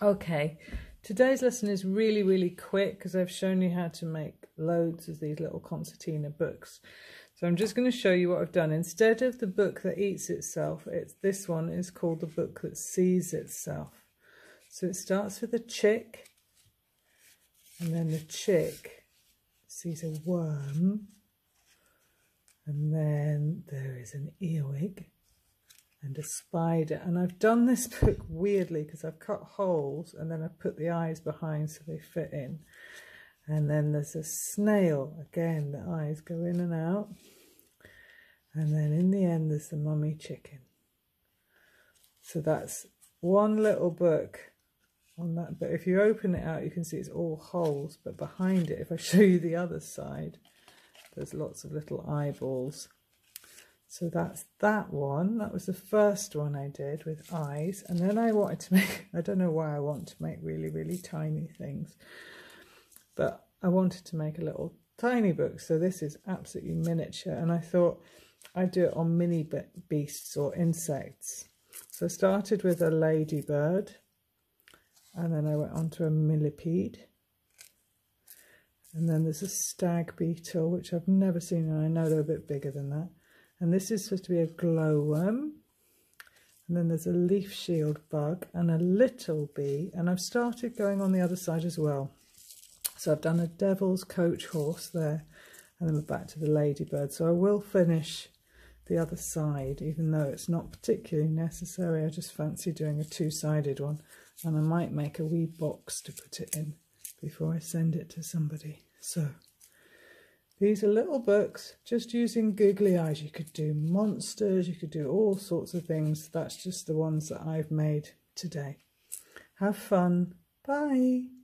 Okay, today's lesson is really, really quick because I've shown you how to make loads of these little concertina books. So I'm just going to show you what I've done. Instead of the book that eats itself, it's this one is called the book that sees itself. So it starts with a chick, and then the chick sees a worm, and then there is an earwig, and a spider. And I've done this book weirdly because I've cut holes and then I've put the eyes behind so they fit in. And then there's a snail. Again, the eyes go in and out. And then in the end, there's the mummy chicken. So that's one little book on that. But if you open it out, you can see it's all holes. But behind it, if I show you the other side, there's lots of little eyeballs. So that's that one. That was the first one I did with eyes. And then I wanted to make, I don't know why I want to make really, really tiny things. But I wanted to make a little tiny book. So this is absolutely miniature. And I thought I'd do it on mini beasts or insects. So I started with a ladybird. And then I went on to a millipede. And then there's a stag beetle, which I've never seen, and I know they're a bit bigger than that. And this is supposed to be a glowworm. And then there's a leaf shield bug and a little bee. And I've started going on the other side as well. So I've done a devil's coach horse there. And then we're back to the ladybird. So I will finish the other side, even though it's not particularly necessary. I just fancy doing a two-sided one. And I might make a wee box to put it in before I send it to somebody. So... These are little books, just using googly eyes. You could do monsters, you could do all sorts of things. That's just the ones that I've made today. Have fun. Bye.